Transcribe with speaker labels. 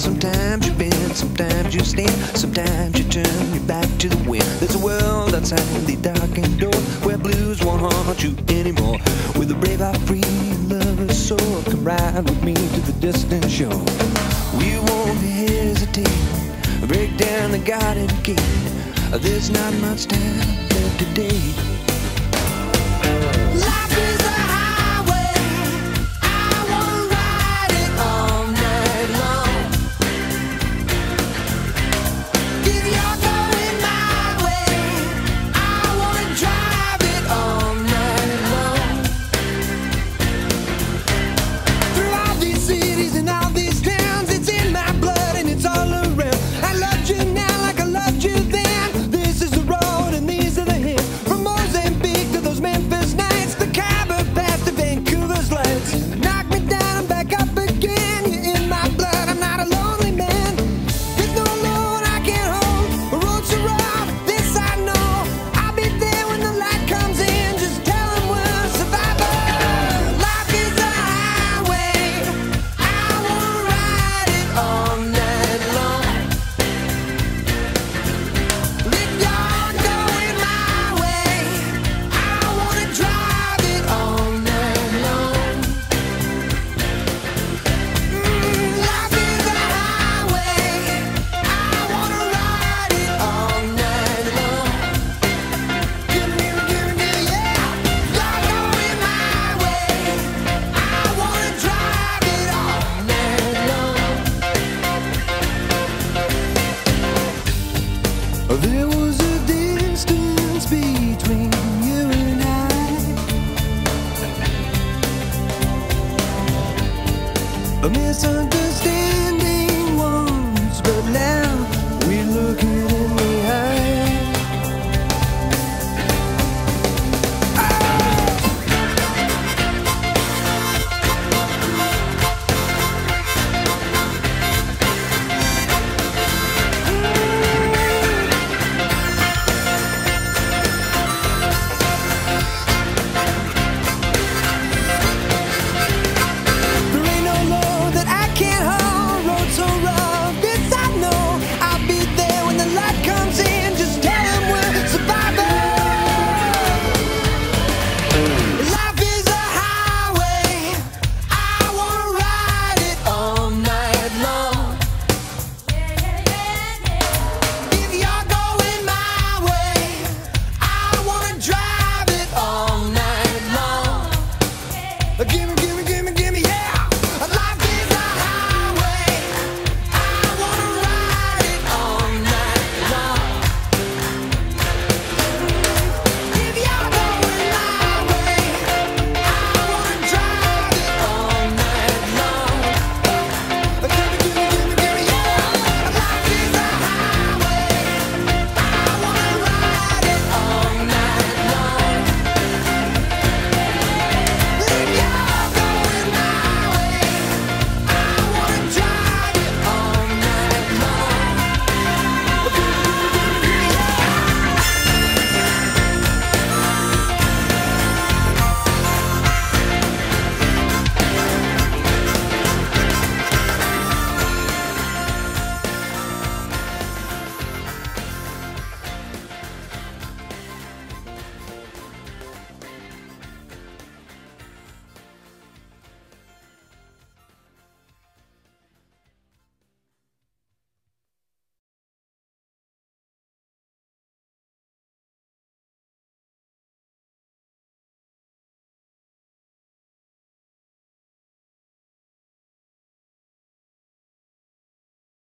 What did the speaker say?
Speaker 1: Sometimes you bend, sometimes you stand, sometimes you turn your back to the wind. There's a world outside the darkened door where blues won't haunt you anymore. With a brave heart, free lover's soul, come ride with me to the distant shore. We won't hesitate, break down the garden gate. There's not much time left today. There was a distance between you and I. A misunderstanding